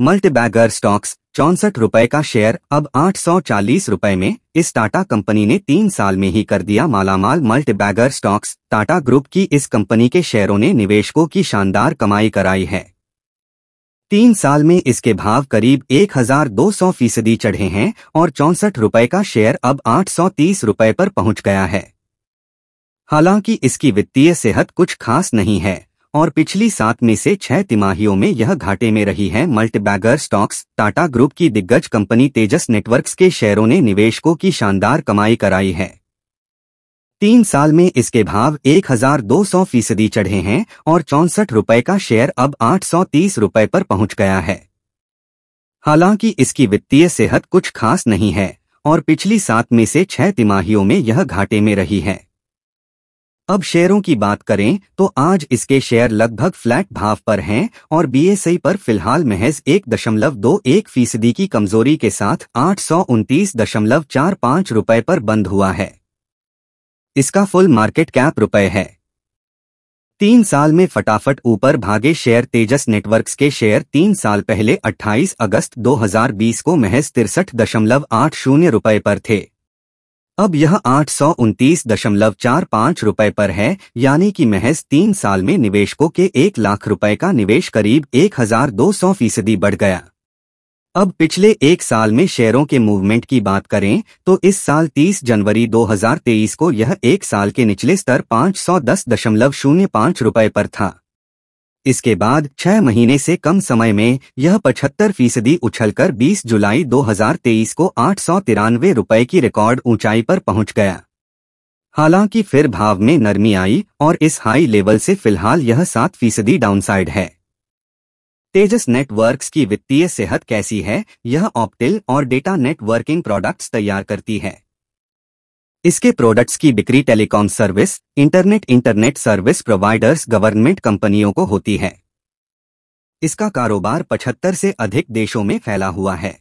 Multibagger stocks चौसठ रुपए का शेयर अब आठ सौ चालीस रुपए में। इस टाटा कंपनी ने तीन साल में ही कर दिया मालामाल मल्टीबैगर स्टॉक्स टाटा ग्रुप की इस कंपनी के शेयरों ने निवेशकों की शानदार कमाई कराई है। तीन साल में इसके भाव करीब एक हज़ार दो सौ फ़ीसदी चढ़े हैं और चौसठ रुपए का शेयर अब आठ सौ तीस रुपए पर पहुँच गया है। हालाँकि इसकी वित्तीय सेहत कुछ खास नहीं है। और पिछली सात में से छह तिमाहियों में यह घाटे में रही है मल्टीबैगर स्टॉक्स, टाटा ग्रुप की दिग्गज कंपनी तेजस नेटवर्क्स के शेयरों ने निवेशकों की शानदार कमाई कराई है। तीन साल में इसके भाव एक हज़ार दो सौ फ़ीसदी चढ़े हैं और चौसठ रुपए का शेयर अब आठ सौ तीस रुपए पर पहुँच गया है। हालाँकि इसकी वित्तीय सेहत कुछ खास नहीं है और पिछली सात में से छह तिमाहियों में यह घाटे में रही है। अब शेयरों की बात करें तो आज इसके शेयर लगभग फ्लैट भाव पर हैं और बीएसई पर फ़िलहाल महज एक दशमलव दो एक फ़ीसदी की कमज़ोरी के साथ आठ सौ उनतीस दशमलव चार पाँच रुपए पर बंद हुआ है। इसका फुल मार्केट कैप रुपए है। तीन साल में फटाफट ऊपर भागे शेयर तेजस नेटवर्क्स के शेयर तीन साल पहले 28 अगस्त 2020 को महज तिरसठ दशमलव आठ शून्य रुपए पर थे। अब यह आठ सौ उनतीस दशमलव चार पाँच रुपए पर है, यानी कि महज तीन साल में निवेशकों के एक लाख रुपए का निवेश करीब एक हज़ार दो सौ फ़ीसदी बढ़ गया। अब पिछले एक साल में शेयरों के मूवमेंट की बात करें तो इस साल 30 जनवरी 2023 को यह एक साल के निचले स्तर पाँच सौ दस दशमलव शून्य पाँच रुपए पर था। इसके बाद छह महीने से कम समय में यह पचहत्तर फ़ीसदी उछलकर 20 जुलाई 2023 को आठ सौ तिरानवे रुपए की रिकॉर्ड ऊंचाई पर पहुँच गया। हालाँकि फिर भाव में नरमी आई और इस हाई लेवल से फ़िलहाल यह सात फ़ीसदी डाउनसाइड है। तेजस नेटवर्क्स की वित्तीय सेहत कैसी है? यह ऑप्टिल और डेटा नेटवर्किंग प्रोडक्ट्स तैयार करती है। इसके प्रोडक्ट्स की बिक्री telecom service internet internet service providers government कंपनियों को होती है। इसका कारोबार 75 से अधिक देशों में फैला हुआ है।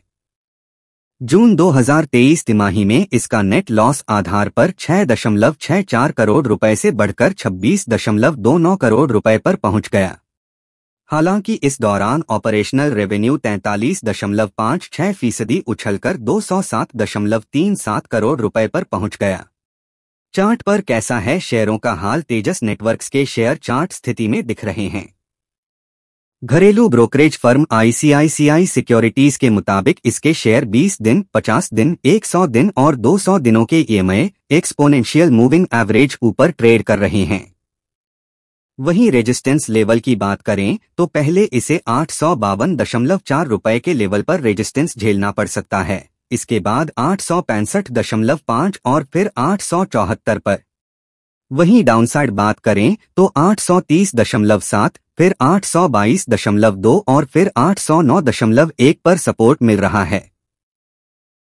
जून 2023 तिमाही में इसका नेट लॉस आधार पर छह दशमलव छह चार करोड़ रुपए से बढ़कर छब्बीस दशमलव दो नौ करोड़ रुपए पर पहुँच गया। हालाँकि इस दौरान ऑपरेशनल रेवेन्यू तैंतालीस दशमलव पाँच छह फ़ीसदी उछलकर दो सौ सात दशमलव तीन सात करोड़ रुपए पर पहुँच गया। चार्ट पर कैसा है शेयरों का हाल तेजस नेटवर्क्स के शेयर चार्ट स्थिति में दिख रहे हैं। घरेलू ब्रोकरेज फर्म आईसीआईसीआई सिक्योरिटीज के मुताबिक इसके शेयर 20 दिन 50 दिन 100 दिन और 200 दिनों के ईएमआई, एक्सपोनेंशियल मूविंग एवरेज ऊपर ट्रेड कर रहे हैं। वहीं रेजिस्टेंस लेवल की बात करें तो पहले इसे आठ सौ बावन दशमलव चार रुपए के लेवल पर रेजिस्टेंस झेलना पड़ सकता है। इसके बाद आठ सौ पैंसठ दशमलव पाँच और फिर आठ सौ चौहत्तर पर। वहीं डाउनसाइड बात करें तो आठ सौ तीस दशमलव सात, फिर आठ सौ बाईस दशमलव दो और फिर आठ सौ नौ दशमलव एक पर सपोर्ट मिल रहा है।